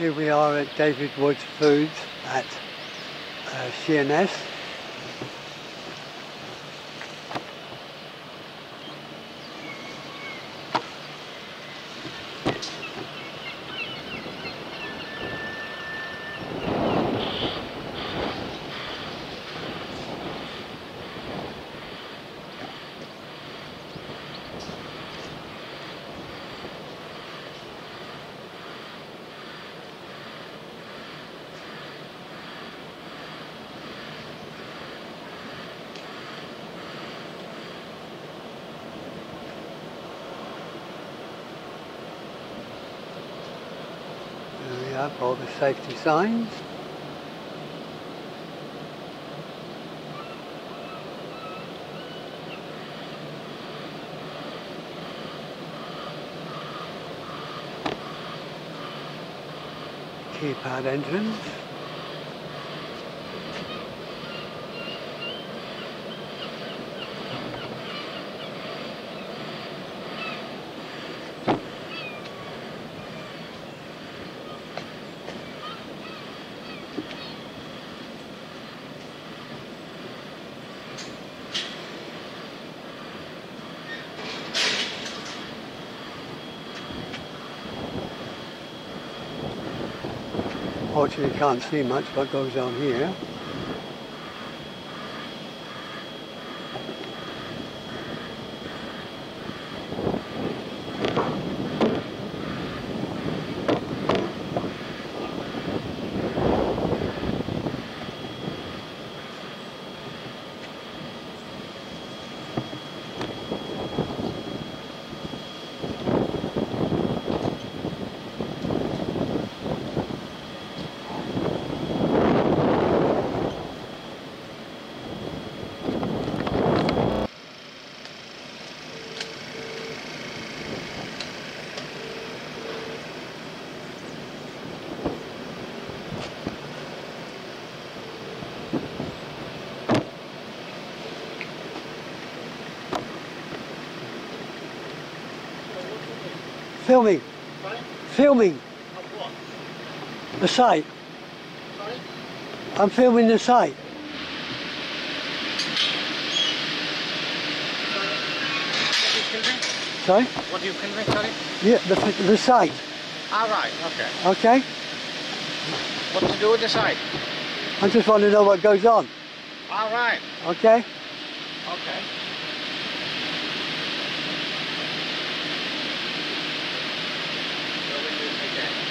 Here we are at David Woods Foods at uh. Have all the safety signs. Keypad entrance. You can't see much what goes on here. Filming, Sorry? filming Of what? the site. Sorry? I'm filming the site. What are you filming? Sorry? What are you filming, sorry? Yeah, the, the site. Ah, right, okay. Okay? What to do with the site? I just want to know what goes on. All right, Okay? okay. So we do it again. Yeah, please. So that's on site. All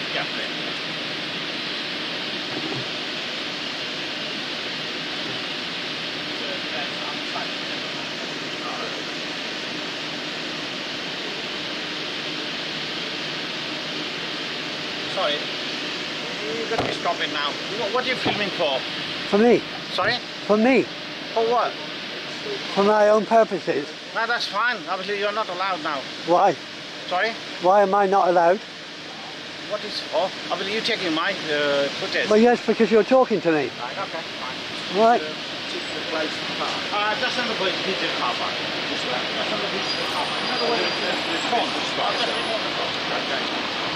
Sorry, you got me stopping now. What, what are you filming for? For me. Sorry? For me. For what? For my own purposes. No, that's fine. Obviously, you're not allowed now. Why? Sorry? Why am I not allowed? What is for? Obviously, you're taking my uh, footage. Well, yes, because you're talking to me. Right, okay, fine. Right. Uh, just on the digital car park. Just on the digital car park. In other words, it's the phone. I'll just record the phone. Okay.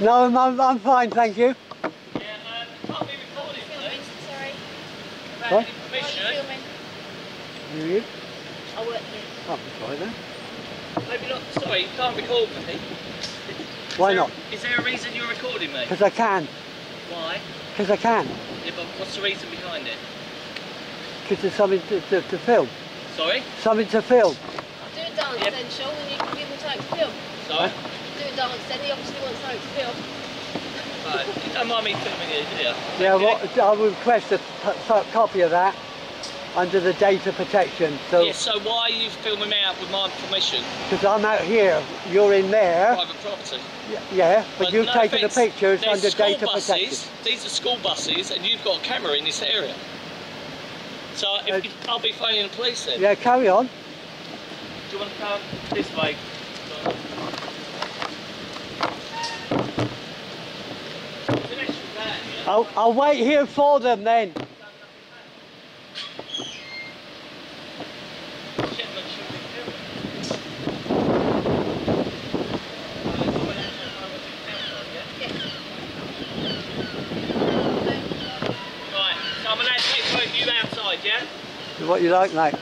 No, I'm, I'm, I'm fine, thank you. Yeah, um, can't be recorded, Filming, please. sorry. Without What? any Why are permission. you? Are you? I work here. Oh, that's right then. Maybe not. Sorry, you can't record me. Is Why there- not? Is there a reason you're recording me? Because I can. Why? Because I can. Yeah, but what's the reason behind it? Because there's something to, to, to film. Sorry? Something to film. Do a dance Yep. then, Sean, and you can give him something to film. Sorry? Do a dance then, he obviously wants something to film. Right. Don't mind me filming you, do you? Yeah, what, I would request a copy of that under the data protection. So, Yeah, so why are you filming me out with my permission? because I'm out here, you're in there. Private property. Y- Yeah, but, you've no taken offence, the pictures under data buses, protection. These are school buses, and you've got a camera in this area. So if, Uh, if- I'll be phoning the police then. Yeah, carry on. Do you want to come this way? There's an extra van here. I'll, I'll wait here for them then. Gentlemen should be filming. Right, so I'm allowed to take photo you outside, yeah? What you like, mate? Uh,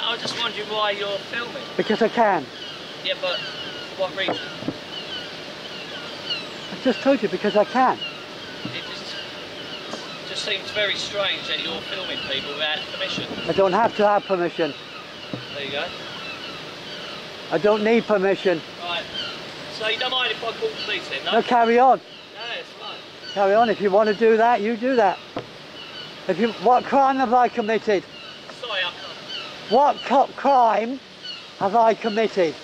I was just wondering why you're filming. Because I can. Yeah, but for what reason? I just told you because I can. It just, seems very strange that you're filming people without permission. I don't have to have permission. There you go. I don't need permission. Right. So you don't mind if I call the police then, no? No, carry on. No, it's fine. Carry on. If you want to do that, you do that. If you, what crime have I committed? Sorry, I can't. What co- crime have I committed?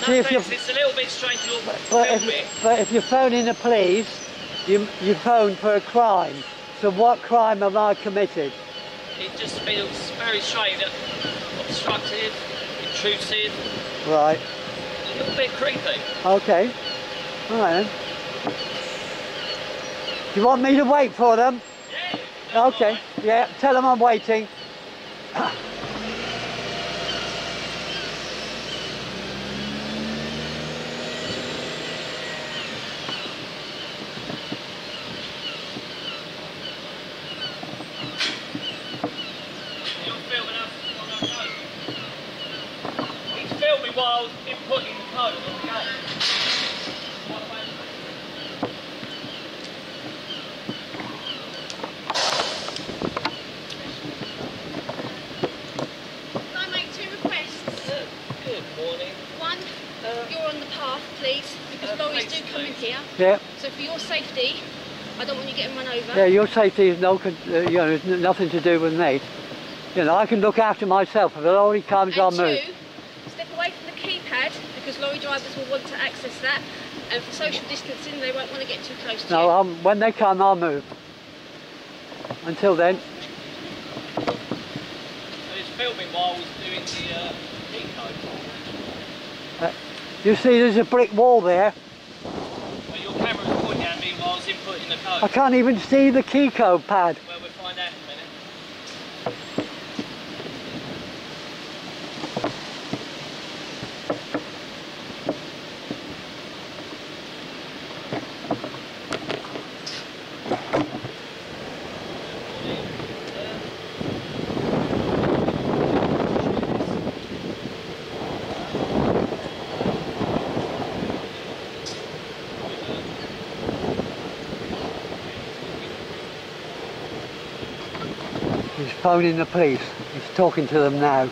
No See, if offence, you- it's a little bit strange you're But if, but if you're phoning the police, you you phone for a crime. So what crime have I committed? It just feels very strange, that obstructive, intrusive, Right. a little bit creepy. Okay. All right then. Do you want me to wait for them? Yeah. Okay. fine. Yeah. Tell them I'm waiting. You're filming us on our code. He's filming while inputting the code on the gate. What about- Can I make two requests? Good, good morning. One, Uh, you're on the path, please, because Uh, lorries please, do come in please. here. Yeah. So for your safety, I don't want you getting run over. Yeah. Your safety is no, uh, you know, nothing to do with me. You know, I can look after myself. If the lorry comes, I'll and move. two, step away from the keypad, because lorry drivers will want to access that. And for social distancing, they won't want to get too close to No, you. um, when they come, I'll move. Until then, So he's filming while he's doing the uh, key code. you see, there's a brick wall there. Well, your camera's pointing at me while I can't even see the code pad. Phoning the police. He's talking to them now.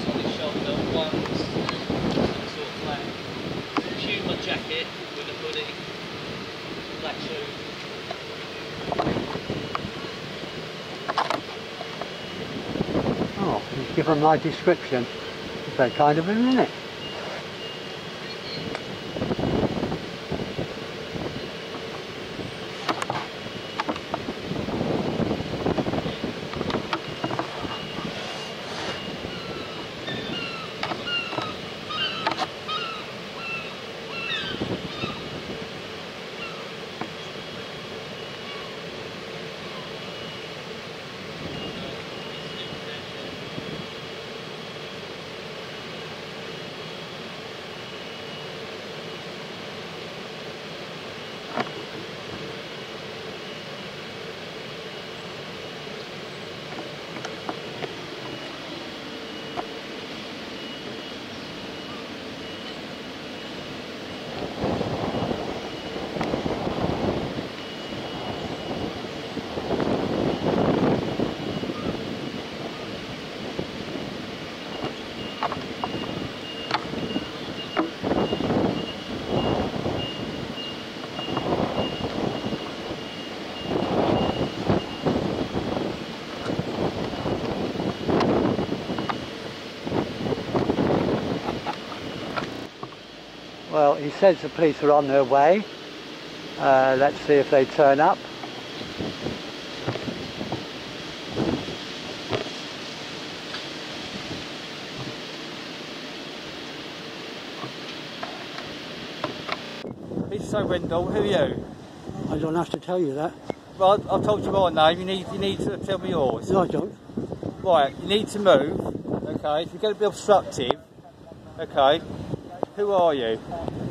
Hips on his shoulder, one's sort of black jacket with a hoodie, black shoes. Oh, he's given my description. That kind of isn't it? Well, he says the police are on their way. Uh, let's see if they turn up. It's so Wendell, who are you? I don't have to tell you that. Well, I've- I've told you my name, you need, you need to tell me yours. No, I don't. Right, you need to move, okay? If you're going to be obstructive, okay? Who are you?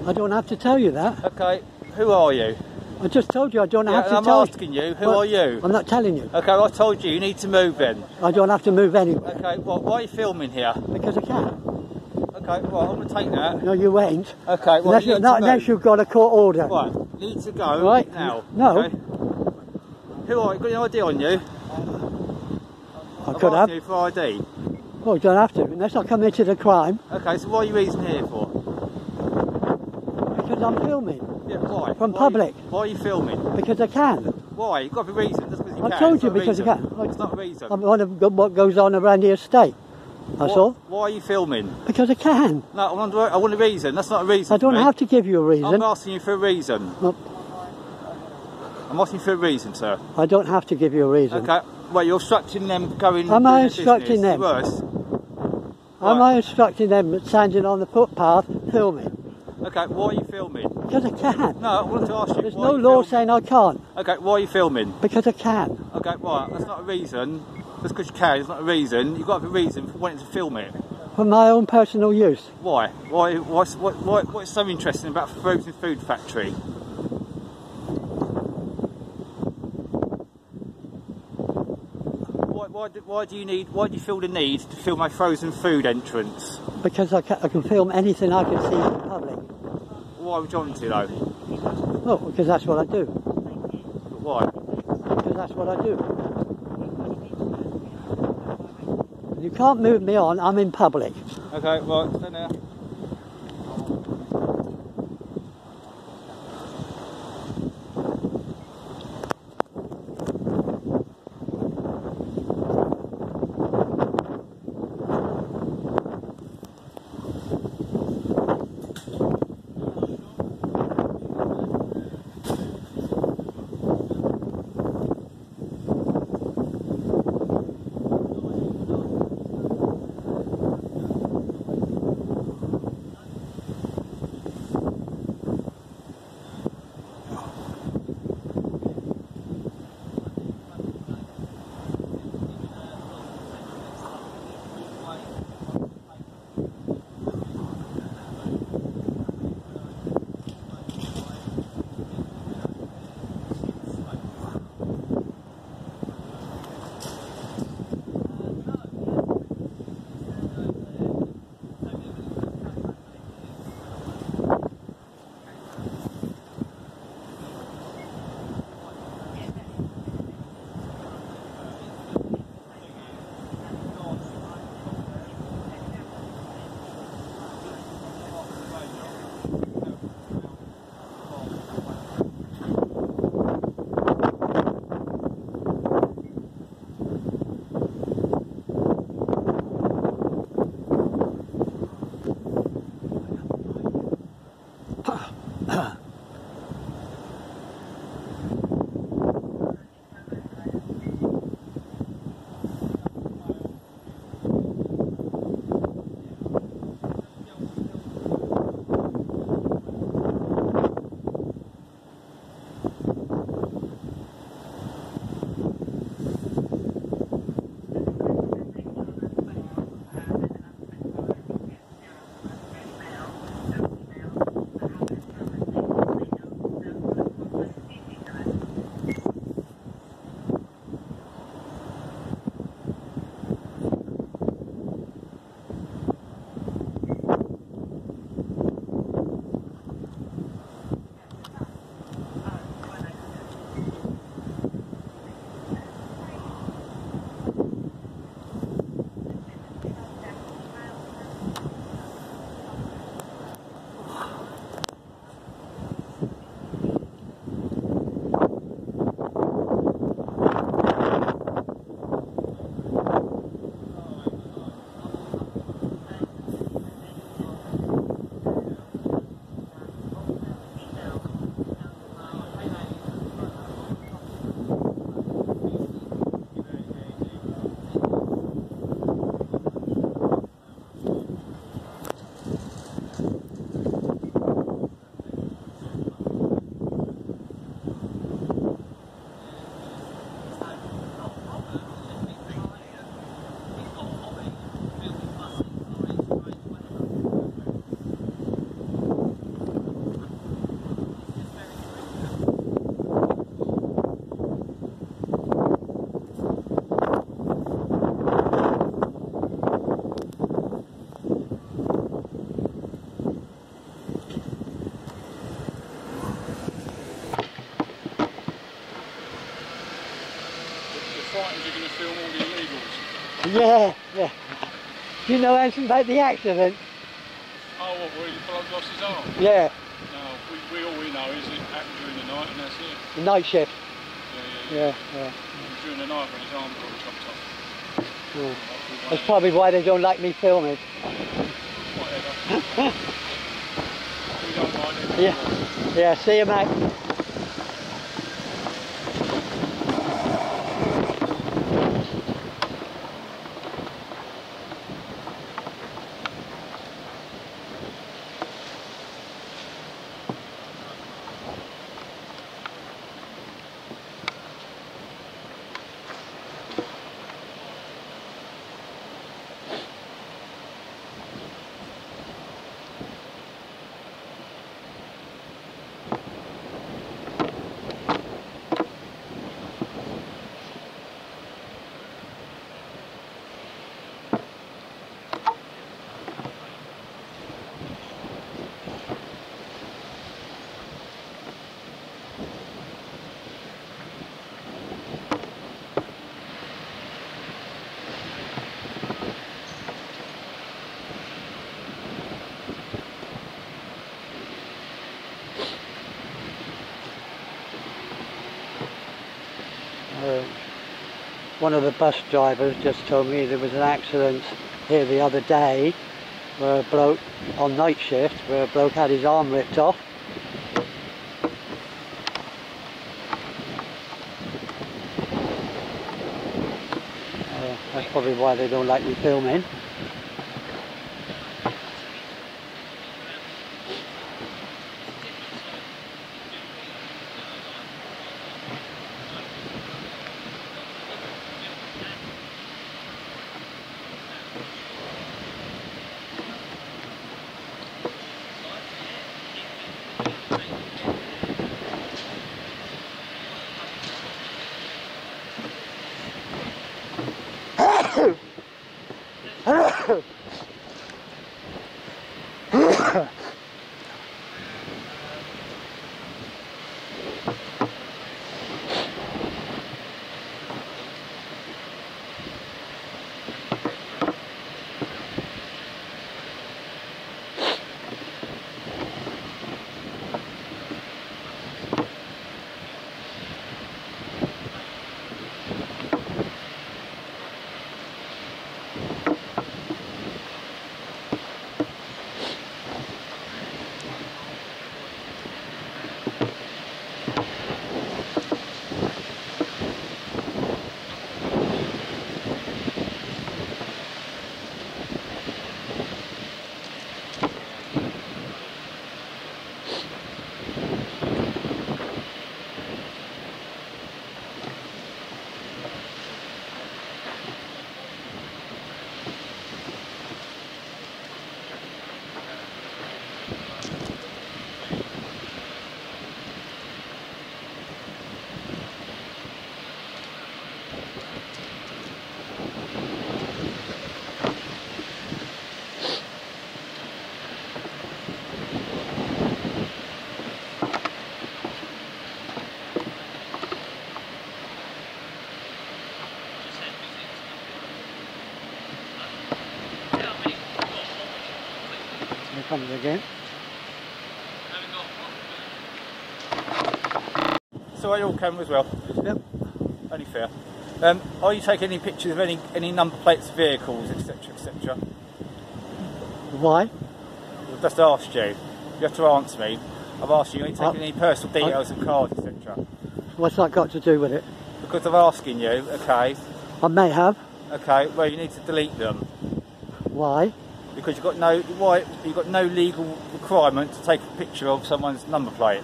I don't have to tell you that. Okay, who are you? I just told you I don't Yeah, have to I'm tell asking you, who Well, are you? I'm not telling you. Okay, I told you, you need to move then. I don't have to move anywhere Okay, well, why are you filming here? because I can. Okay, well, I'm going to take that. No, you ain't. Okay, well, unless, you you, not unless you've got a court order. Right, you need to go Right. now. No. Okay? Who are you? Got any ID on you? I I've could have. you for ID. Well, you don't have to unless I committed a crime Okay, so what are you reason here for? Because I'm filming. Yeah, why? From Why public. Are you, why are you filming? Because I can. Why? You've got to be reason. Just because you I can. told you a because I can. I- It's not a reason. I'm on of what goes on around the estate. That's What- all. Why are you filming? Because I can. No, I want, I want a reason. That's not a reason. I don't have to give you a reason. I'm asking you for a reason. I'm asking for a reason, sir. I don't have to give you a reason. Okay. Well, you're obstructing them going. Am I instructing them? Worse. Am Right. I instructing them standing on the footpath filming? Okay. Why are you filming? Because I can. No, I want to ask you. There's no law saying I can't. Okay. Why are you filming? Because I can. Okay. Right. That's not a reason. Just because you can, it's not a reason. You've got to have a reason for wanting to film it. For my own personal use. Why? Why? What's, what, what, what's so interesting about Frozen Food Factory? Why, why, do, why do you need? Why do you feel the need to film my frozen food entrance? Because I can, I can film anything I can see in public. Why would you want to though? Well, because that's what I do. Why? Because that's what I do. You can't move me on. I'm in public. Okay, well, stand there. film all the illegals. Yeah, yeah. Do you know anything about the accident? Oh, what, where the lost his arm? Yeah. No, we, we, all we know is it happened during the night and that's it. The night shift? Yeah, yeah. yeah. yeah, yeah. During the night when his arm got chopped off. That's probably why they don't like me filming. Whatever. we don't mind it. Yeah. Yeah, see you mate. One of the bus drivers just told me there was an accident here the other day where a bloke on night shift where a bloke had his arm ripped off. Uh, that's probably why they don't like me filming. Comes again. So are you all camera as well? Yep. Only fair. Um, are you taking any pictures of any any number plates vehicles, etc., etc.? Why? I've just asked you. You have to answer me. I've asked you. Are you taking Uh, any personal details of cars, etc.? What's that got to do with it? Because I'm asking you. Okay. I may have. Okay. Well, you need to delete them Why? Because you've got no why you've got no legal requirement to take a picture of someone's number plate.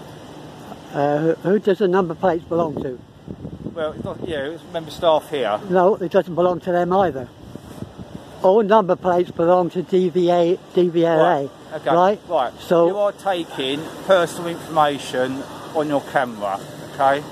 Uh, who, who does the number plates belong to? Well, it's not you. It's member staff here. No, it doesn't belong to them either. All number plates belong to DVA, DVLA, Right, okay. right? Right. So- you are taking personal information on your camera. Okay.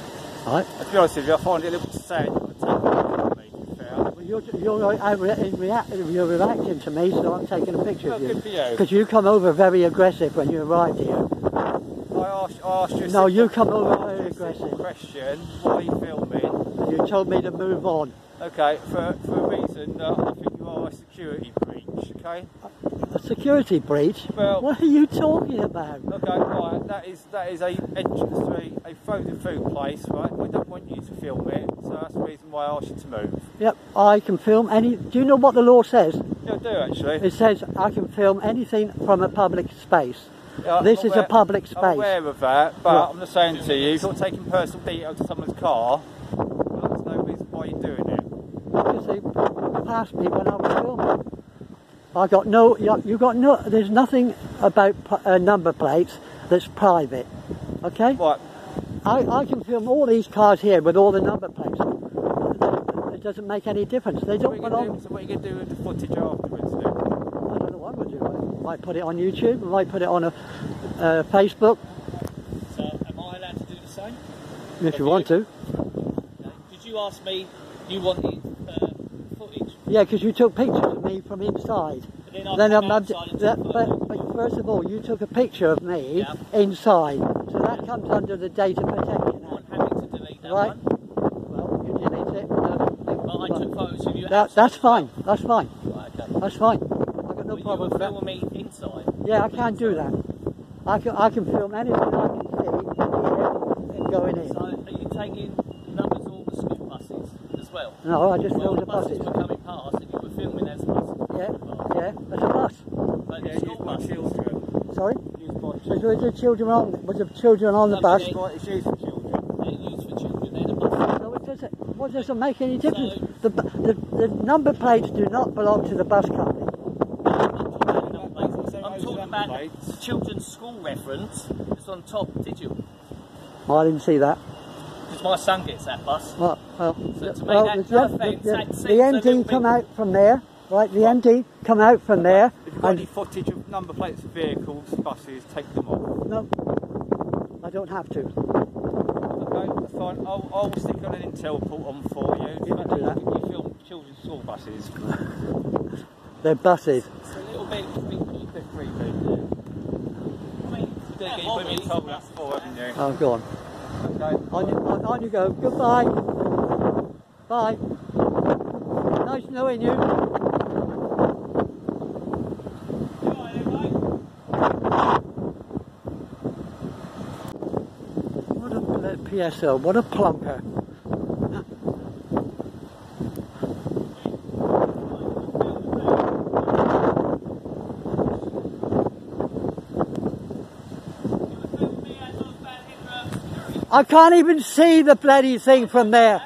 Right. To be honest with you, I find it a little bit sad to take a picture of me. to be fair. Well, You're, you're, uh, re- in react, you're reacting to me, so I'm taking a picture Well, of you. for you. Because you come over very aggressive when you arrived here. I asked, I asked you. No, you come over very you a simple aggressive. Question: Why are you filming? You told me to move on. Okay, for for a reason that I think you are a security breach. okay? A security breach? Well- what are you talking about? Okay, right, that is that is a entrance to a, a frozen food place, right? We don't want you to film it, so that's the reason why I asked you to move. Yep, I can film any. Do you know what the law says? Yeah, I do actually. It says I can film anything from a public space. Yeah, I'm this is a public I'm space. aware of that, but. I'm just saying to you, if you're taking personal details to someone's car, no reason why you're doing it. Because they passed me when I was filming. I got no. You you got no. There's nothing about uh, number plates that's private. Okay. Right, I, I can film all these cars here with all the number plates. It doesn't make any difference. They so don't what, you belong. do, so what are you going to do with the footage afterwards then? I don't know what we'll do. I might put it on YouTube. I might put it on a uh, Facebook So, am I allowed to do the same? if you want to. Did you ask me you want? Yeah, because you took pictures of me from inside. Um, but then come I'm, that, but, but first of all, you took a picture of me Yeah. inside, so that comes under the data protection I'm happy to delete that Right. one. Well, you delete it. But I took photos of you that, that's fine. That's fine. Right, okay. That's fine. I've got no problem with that. filming me inside. Yeah, I can't do that. I can, I can film anything I can see going in. So, are you taking numbers of all the school buses well? No, I just well, film the the buses buses. were coming past and you were filming as buses. were Yeah, coming past. yeah, that's a bus. But the school buses. Sorry? Used by Was there the children on? Was the children on the bus? Lovely. Right, it's used for children. They're used for children, they're the buses. So it doesn't. What does it make any difference? The, the the number plates do not belong to the bus company. I'm talking about the children's school reference. It's on top, did you? Oh, I didn't see that. My son gets that bus. Well, well, So to make well, that the, the, the, the a MD come out from there, right? The MD come out from there, If you've got any footage of number plates of vehicles, buses, take them off. no, I don't have to. Okay, fine. I'll, I'll stick on an Intel port on for you. You can do that. You film children's school buses. They're buses. It's a little bit creepy. They're creepy. I mean, You did get your women told before, haven't you? Oh, go on. On you, on, on you go. Goodbye. Bye. Nice knowing you. What a PSL, what a plonker. I can't even see the bloody thing from there.